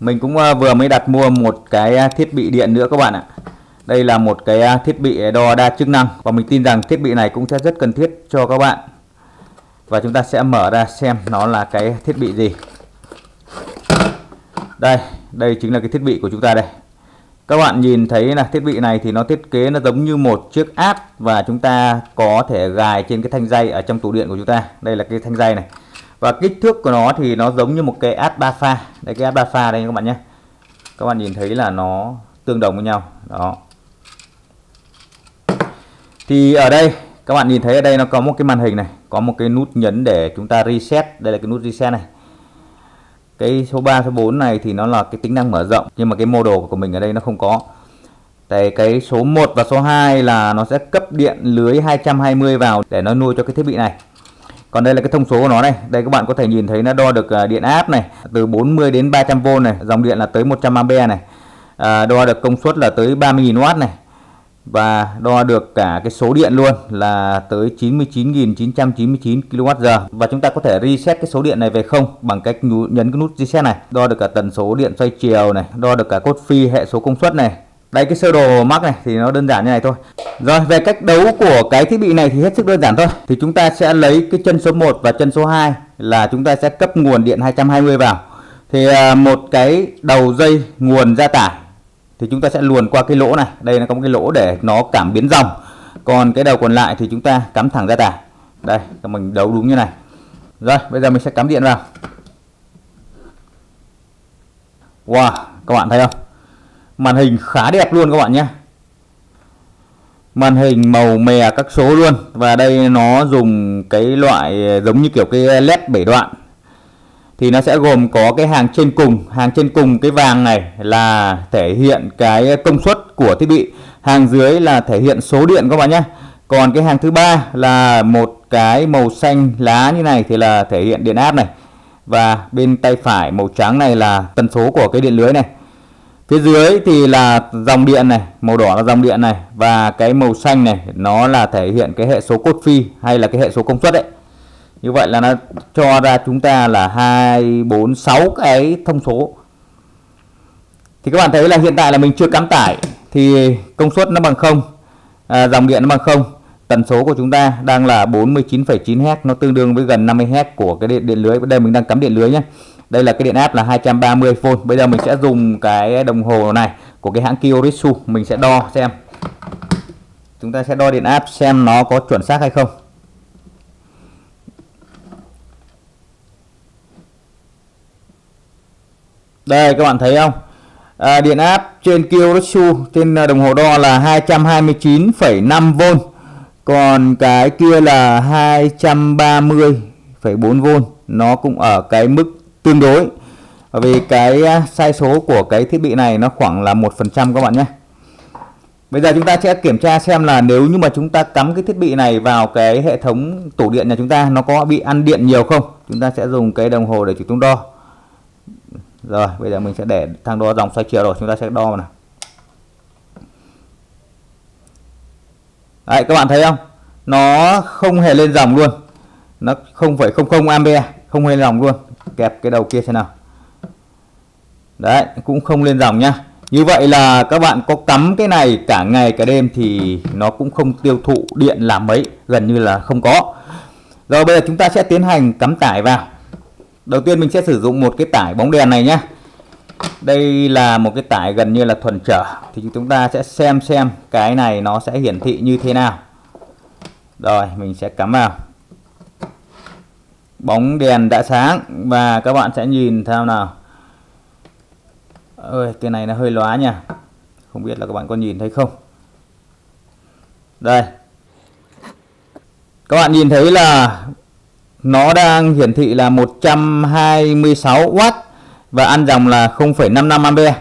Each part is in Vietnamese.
mình cũng ờ, vừa mới đặt mua một cái à, thiết bị điện nữa các bạn ạ. Đây là một cái à, thiết bị đo đa chức năng và mình tin rằng thiết bị này cũng sẽ rất cần thiết cho các bạn. Và chúng ta sẽ mở ra xem nó là cái thiết bị gì. Đây đây chính là cái thiết bị của chúng ta đây. Các bạn nhìn thấy là thiết bị này thì nó thiết kế nó giống như một chiếc áp và chúng ta có thể gài trên cái thanh dây ở trong tủ điện của chúng ta. Đây là cái thanh dây này và kích thước của nó thì nó giống như một cái áp ba pha đây, cái áp ba pha đây các bạn nhé. Các bạn nhìn thấy là nó tương đồng với nhau. Đó. Thì ở đây, các bạn nhìn thấy ở đây nó có một cái màn hình này, có một cái nút nhấn để chúng ta reset. Đây là cái nút reset này. Cái số 3 số 4 này thì nó là cái tính năng mở rộng, nhưng mà cái mô đồ của mình ở đây nó không có. Tại cái số 1 và số 2 là nó sẽ cấp điện lưới 220 vào để nó nuôi cho cái thiết bị này còn đây là cái thông số của nó này. Đây các bạn có thể nhìn thấy nó đo được à, điện áp này từ 40 đến 300V này dòng điện là tới 100A này. À, đo được công suất là tới 30.000W này. Và đo được cả cái số điện luôn là tới 99.999 kWh và chúng ta có thể reset cái số điện này về không bằng cách nhấn cái nút reset này. Đo được cả tần số điện xoay chiều này đo được cả cốt phi hệ số công suất này đây cái sơ đồ mắc này thì nó đơn giản như này thôi. Rồi, về cách đấu của cái thiết bị này thì hết sức đơn giản thôi. Thì chúng ta sẽ lấy cái chân số 1 và chân số 2 là chúng ta sẽ cấp nguồn điện 220 vào. Thì à, một cái đầu dây nguồn ra tải thì chúng ta sẽ luồn qua cái lỗ này. Đây nó có một cái lỗ để nó cảm biến dòng. Còn cái đầu còn lại thì chúng ta cắm thẳng ra tải. Đây mình đấu đúng như này. Rồi, bây giờ mình sẽ cắm điện vào. Wow, các bạn thấy không? Màn hình khá đẹp luôn các bạn nhé. Màn hình màu mè các số luôn. Và đây nó dùng cái loại, giống như kiểu cái led 7 đoạn. Thì nó sẽ gồm có cái hàng trên cùng. Hàng trên cùng cái vàng này là thể hiện cái công suất của thiết bị. Hàng dưới là thể hiện số điện các bạn nhé. Còn cái hàng thứ ba là một cái màu xanh lá như này thì là thể hiện điện áp này. Và bên tay phải màu trắng này là tần số của cái điện lưới này phía dưới thì là dòng điện này màu đỏ là dòng điện này và cái màu xanh này nó là thể hiện cái hệ số cốt phi hay là cái hệ số công suất đấy. Như vậy là nó cho ra chúng ta là hai bốn sáu cái thông số. Thì các bạn thấy là hiện tại là mình chưa cắm tải thì công suất nó bằng không à, dòng điện nó bằng không. Tần số của chúng ta đang là 49,9 Hz nó tương đương với gần 50 Hz của cái điện, điện lưới. Đây mình đang cắm điện lưới nhé đây là cái điện áp là 230V bây giờ mình sẽ dùng cái đồng hồ này của cái hãng Kyoritsu mình sẽ đo xem. Chúng ta sẽ đo điện áp xem nó có chuẩn xác hay không. Đây các bạn thấy không? À, điện áp trên Kyoritsu trên à, đồng hồ đo là 229,5V còn cái kia là 230,4V nó cũng ở cái mức tương đối. Vì cái à, sai số của cái thiết bị này nó khoảng là một phần trăm các bạn nhé. Bây giờ chúng ta sẽ kiểm tra xem là nếu như mà chúng ta cắm cái thiết bị này vào cái hệ thống tủ điện nhà chúng ta, nó có bị ăn điện nhiều không? Chúng ta sẽ dùng cái đồng hồ để chúng đo. Rồi, bây giờ mình sẽ để thang đo dòng xoay chiều rồi, chúng ta sẽ đo nào. Đấy, các bạn thấy không? Nó không hề lên dòng luôn. Nó không phải không không ampere không hề lên dòng luôn kẹp cái đầu kia thế nào. Đấy, cũng không lên dòng nhá. Như vậy là các bạn có cắm cái này cả ngày cả đêm thì nó cũng không tiêu thụ điện làm mấy, gần như là không có. Rồi bây giờ chúng ta sẽ tiến hành cắm tải vào. Đầu tiên mình sẽ sử dụng một cái tải bóng đèn này nhé đây là một cái tải gần như là thuần trở. Thì chúng ta sẽ xem xem cái này nó sẽ hiển thị như thế nào. Rồi, mình sẽ cắm vào bóng đèn đã sáng và các bạn sẽ nhìn theo nào. Ơi cái này nó hơi lóa nha. Không biết là các bạn có nhìn thấy không? Đây. Các bạn nhìn thấy là nó đang hiển thị là 126W và ăn dòng là 0,55A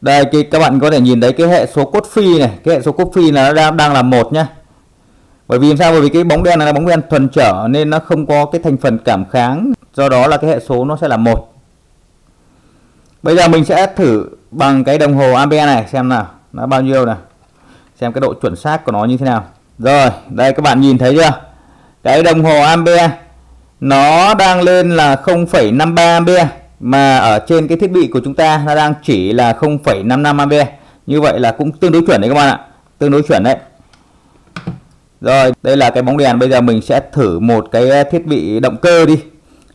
đây cái các bạn có thể nhìn thấy cái hệ số cốt phi này. Cái hệ số cốt phi là nó đang, đang là một nhá bởi vì sao? Bởi vì cái bóng đen này là bóng đen thuần trở nên nó không có cái thành phần cảm kháng. Do đó là cái hệ số nó sẽ là một. Bây giờ mình sẽ thử bằng cái đồng hồ ampere này xem nào. Nó bao nhiêu nè xem cái độ chuẩn xác của nó như thế nào. Rồi đây các bạn nhìn thấy chưa? Cái đồng hồ ampere nó đang lên là 0,53 ampere mà ở trên cái thiết bị của chúng ta nó đang chỉ là 0,55 ampere như vậy là cũng tương đối chuẩn đấy các bạn ạ. Tương đối chuẩn đấy rồi, đây là cái bóng đèn. Bây giờ mình sẽ thử một cái ờ, thiết bị động cơ đi.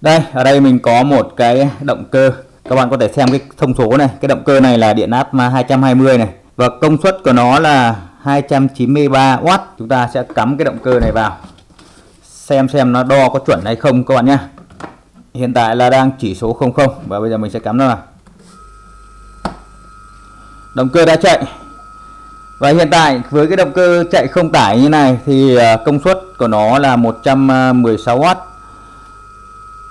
Đây, ở đây mình có một cái động cơ. Các bạn có thể xem cái thông số này. Cái động cơ này là điện áp 220 này. Và công suất của nó là 293W chúng ta sẽ cắm cái động cơ này vào. Xem xem nó đo có chuẩn hay không, các bạn nhé hiện tại là đang chỉ số 00 và bây giờ mình sẽ cắm nó vào. Động cơ đã chạy và hiện tại với cái động cơ chạy không tải như này thì à, công suất của nó là 116W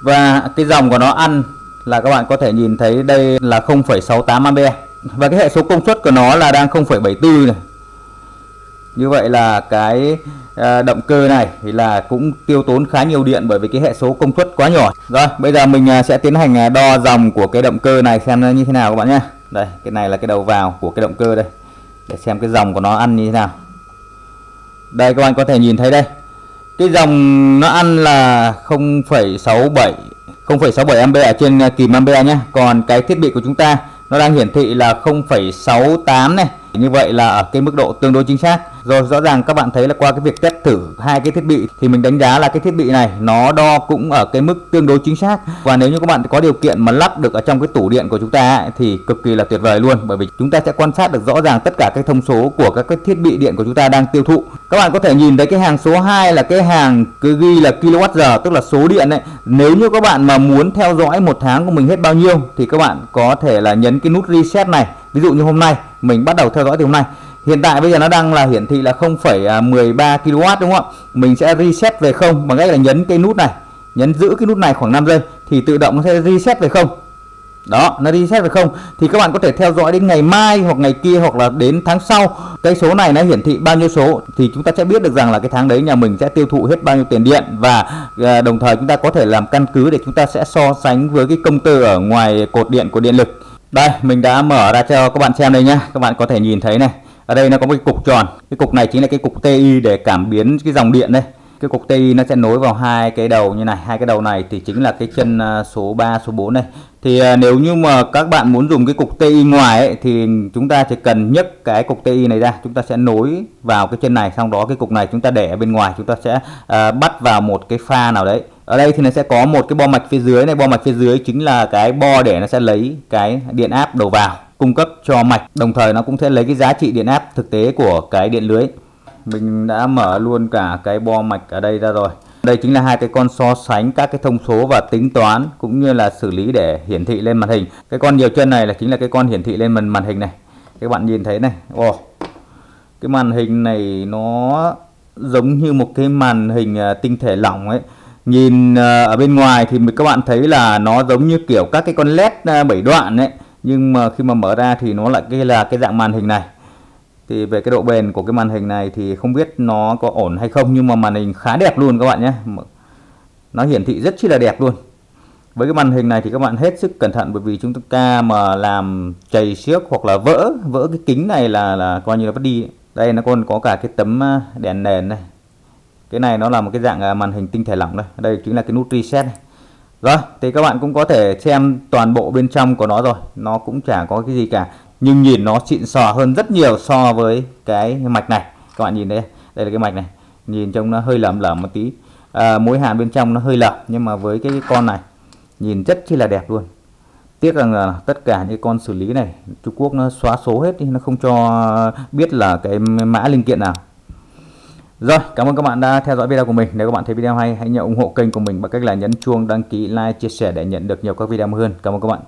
và cái dòng của nó ăn là các bạn có thể nhìn thấy đây là 0,68 ampe. Và cái hệ số công suất của nó là đang 0,74 này. Như vậy là cái à, động cơ này thì là cũng tiêu tốn khá nhiều điện bởi vì cái hệ số công suất quá nhỏ. Rồi bây giờ mình à, sẽ tiến hành đo dòng của cái động cơ này xem nó như thế nào các bạn nhé đây cái này là cái đầu vào của cái động cơ đây để xem cái dòng của nó ăn như thế nào. Đây các bạn có thể nhìn thấy đây. Cái dòng nó ăn là 0,67 0,67 ampere ở trên à, kìm ampere nhé. Còn cái thiết bị của chúng ta nó đang hiển thị là 0,68 này. Như vậy là ở cái mức độ tương đối chính xác rồi rõ ràng các bạn thấy là qua cái việc test thử hai cái thiết bị thì mình đánh giá là cái thiết bị này nó đo cũng ở cái mức tương đối chính xác. Và nếu như các bạn có điều kiện mà lắp được ở trong cái tủ điện của chúng ta ấy, thì cực kỳ là tuyệt vời luôn bởi vì chúng ta sẽ quan sát được rõ ràng tất cả các thông số của các cái thiết bị điện của chúng ta đang tiêu thụ. Các bạn có thể nhìn thấy cái hàng số 2 là cái hàng cứ ghi là kWh tức là số điện đấy nếu như các bạn mà muốn theo dõi một tháng của mình hết bao nhiêu thì các bạn có thể là nhấn cái nút reset này. Ví dụ như hôm nay mình bắt đầu theo dõi từ hôm nay hiện tại bây giờ nó đang là hiển thị là 0,13 à, kW đúng không ạ? Mình sẽ reset về không bằng cách là nhấn cái nút này nhấn giữ cái nút này khoảng 5 giây thì tự động nó sẽ reset về không. Đó nó reset về không. Thì các bạn có thể theo dõi đến ngày mai hoặc ngày kia hoặc là đến tháng sau. Cái số này nó hiển thị bao nhiêu số thì chúng ta sẽ biết được rằng là cái tháng đấy nhà mình sẽ tiêu thụ hết bao nhiêu tiền điện và à, đồng thời chúng ta có thể làm căn cứ để chúng ta sẽ so sánh với cái công tơ ở ngoài cột điện của điện lực. Đây mình đã mở ra cho các bạn xem đây nhá. Các bạn có thể nhìn thấy này ở đây nó có một cái cục tròn. Cái cục này chính là cái cục TI để cảm biến cái dòng điện đây. Cái cục TI nó sẽ nối vào hai cái đầu như này. Hai cái đầu này thì chính là cái chân à, số 3 số 4 này thì à, nếu như mà các bạn muốn dùng cái cục TI ngoài ấy, thì chúng ta chỉ cần nhấc cái cục TI này ra. Chúng ta sẽ nối vào cái chân này xong đó cái cục này chúng ta để ở bên ngoài. Chúng ta sẽ uh, bắt vào một cái pha nào đấy. Ở đây thì nó sẽ có một cái bo mạch phía dưới này. Bo mạch phía dưới chính là cái bo để nó sẽ lấy cái điện áp đầu vào cung cấp cho mạch. Đồng thời nó cũng sẽ lấy cái giá trị điện áp thực tế của cái điện lưới. Mình đã mở luôn cả cái bo mạch ở đây ra rồi. Đây chính là hai cái con so sánh các cái thông số và tính toán cũng như là xử lý để hiển thị lên màn hình. Cái con nhiều chân này là chính là cái con hiển thị lên màn màn hình này. Các bạn nhìn thấy này. Ồ, cái màn hình này nó giống như một cái màn hình à, tinh thể lỏng ấy. Nhìn à, ở bên ngoài thì các bạn thấy là nó giống như kiểu các cái con led à, 7 đoạn ấy nhưng mà khi mà mở ra thì nó lại cái là cái dạng màn hình này. Thì về cái độ bền của cái màn hình này thì không biết nó có ổn hay không, nhưng mà màn hình khá đẹp luôn các bạn nhé. Nó hiển thị rất chi là đẹp luôn. Với cái màn hình này thì các bạn hết sức cẩn thận, bởi vì chúng ta mà làm chảy xước hoặc là vỡ vỡ cái kính này là là coi như là mất đi. Đây, nó còn có cả cái tấm à, đèn nền này. Cái này nó là một cái dạng à, màn hình tinh thể lỏng đây. Đây chính là cái nút reset này rồi thì các bạn cũng có thể xem toàn bộ bên trong của nó rồi. Nó cũng chả có cái gì cả. Nhưng nhìn nó xịn sò hơn rất nhiều so với cái mạch này. Các bạn nhìn đây đây là cái mạch này. Nhìn trông nó hơi lởm lởm một tí. À, mối hàn bên trong nó hơi lởm nhưng mà với cái con này nhìn rất chi là đẹp luôn. Tiếc rằng là tất cả những con xử lý này Trung Quốc nó xóa số hết đi nó không cho biết là cái mã linh kiện nào rồi, cảm ơn các bạn đã theo dõi video của mình. Nếu các bạn thấy video hay, hãy nhớ ủng hộ kênh của mình bằng cách là nhấn chuông đăng ký, like, chia sẻ để nhận được nhiều các video hơn. Cảm ơn các bạn.